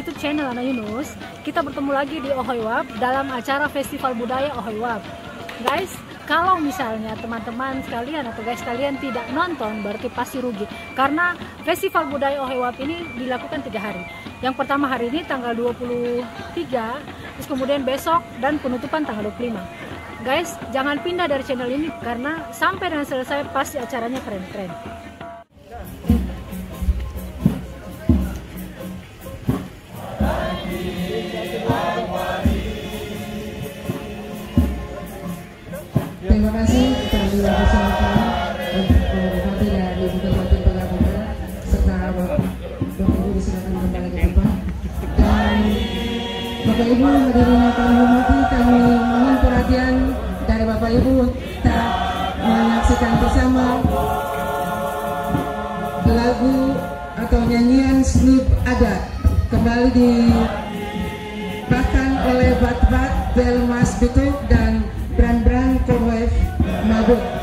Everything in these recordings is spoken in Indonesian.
YouTube channel Ana Yunus. Kita bertemu lagi di Ohoywap dalam acara Festival Budaya Ohoywap. Guys, kalau misalnya teman-teman sekalian atau guys kalian tidak nonton berarti pasti rugi karena Festival Budaya Ohoywap ini dilakukan tiga hari. Yang pertama hari ini tanggal 23, terus kemudian besok dan penutupan tanggal 25. Guys, jangan pindah dari channel ini karena sampai dengan selesai pasti acaranya keren-keren. Terima kasih kami persilakan untuk menghormati dari Ibu Bupati Pengabdian serta Bapak Ibu disilakan kembali ke tempat. Dan Bapak Ibu hadirin yang kami hormati, kami mohon perhatian dari Bapak Ibu kita menyaksikan bersama lagu atau nyanyian Snoop adat kembali dibacakan oleh Bat-Bat Belmas Bituk dan Mabuk.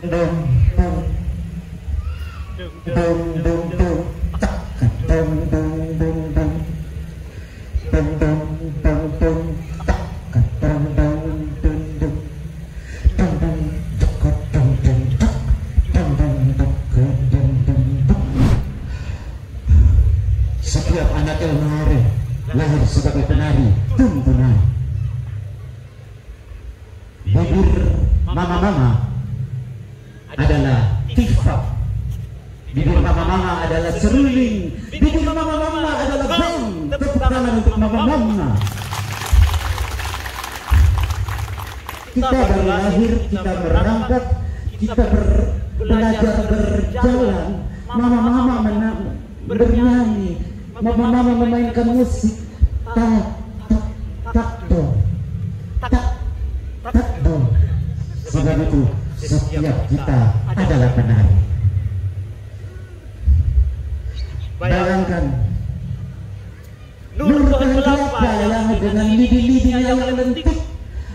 đùng đùng đùng đùng sebab itu setiap kita adalah penari bayangkan Nur kelapa yang dengan lidi-lidinya yang lentik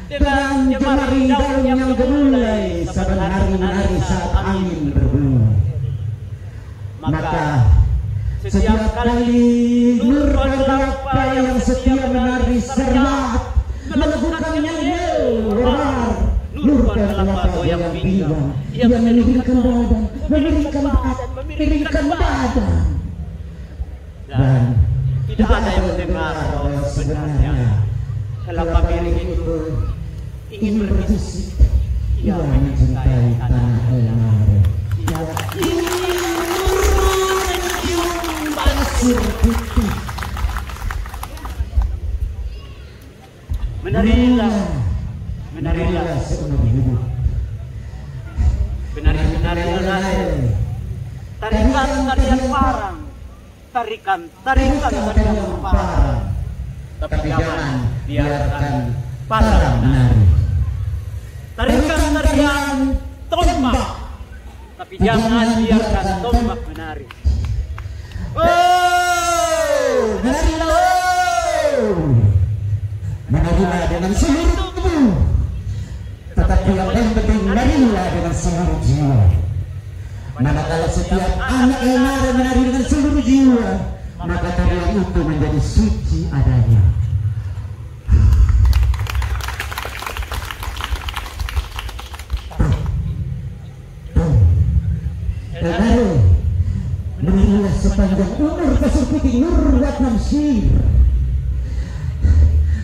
dengan jemari daun yang gemulai saban hari menari saat angin berbunga maka setiap kali nur kelapa yang setia menari serlat melakukan nyanyi lebar lagu yang bingga yang melirikkan badan melirikkan dada melirikkan badan dan tidak ada yang mendengar sebenarnya dalam pemilik itu ingin berbisik yang mencintai tanah air. ia ingin mencium mansur putih. Menarilah menarilah seumur hidup menari menarilah, tarikan tarian parang, tarikan tarikan tarian parang. tapi jangan biarkan parang menari Tarikan tarian tombak, tapi jangan biarkan tombak menari. Oh, menarilah menarilah dengan seluruh tubuh tetapi yang paling penting menarilah dengan seluruh jiwa. Manakala setiap anak yang menari menari dengan seluruh jiwa maka tarian itu menjadi suci adanya. Menari Menarilah sepanjang umur kasur putih nur Watnam Sir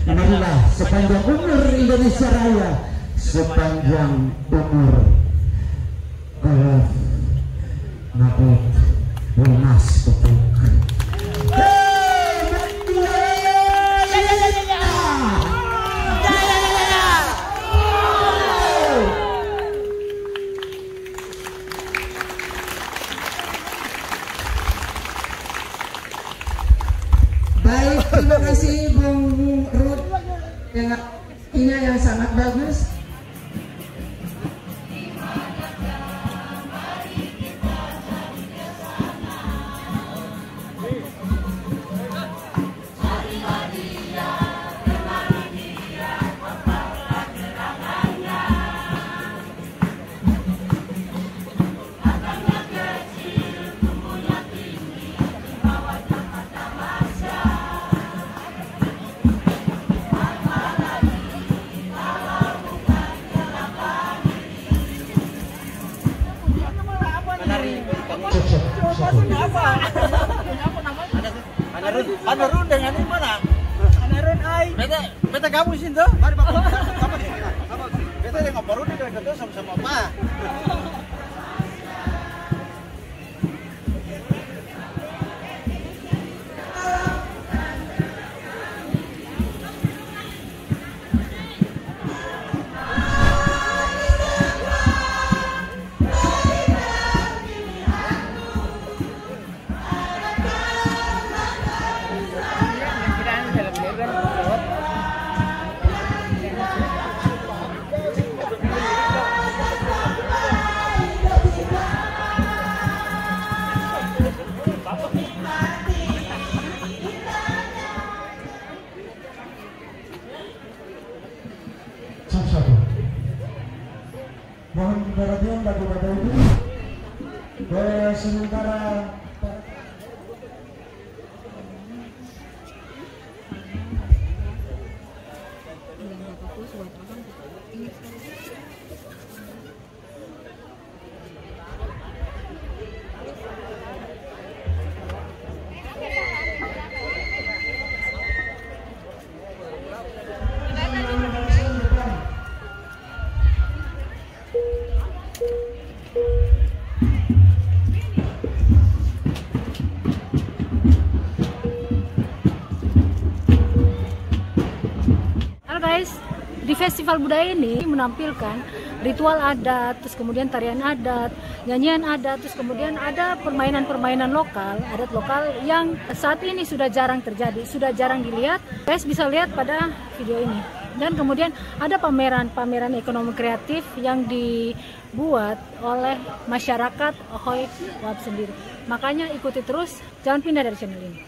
Menarilah sepanjang umur Indonesia Raya sepanjang umur eh, kalau mabuk lunas betul. Kanerun dengan ini mana? Kanerun ai. Bete bete kamu sih tuh. Mari Pak. Cek satu. Mohon perhatian bagi Bapak Ibu. Sementara festival budaya ini menampilkan ritual adat, terus kemudian tarian adat, nyanyian adat, terus kemudian ada permainan-permainan lokal, adat lokal yang saat ini sudah jarang terjadi, sudah jarang dilihat. Guys bisa lihat pada video ini. Dan kemudian ada pameran-pameran ekonomi kreatif yang dibuat oleh masyarakat Ahoy Wab sendiri. Makanya ikuti terus, jangan pindah dari channel ini.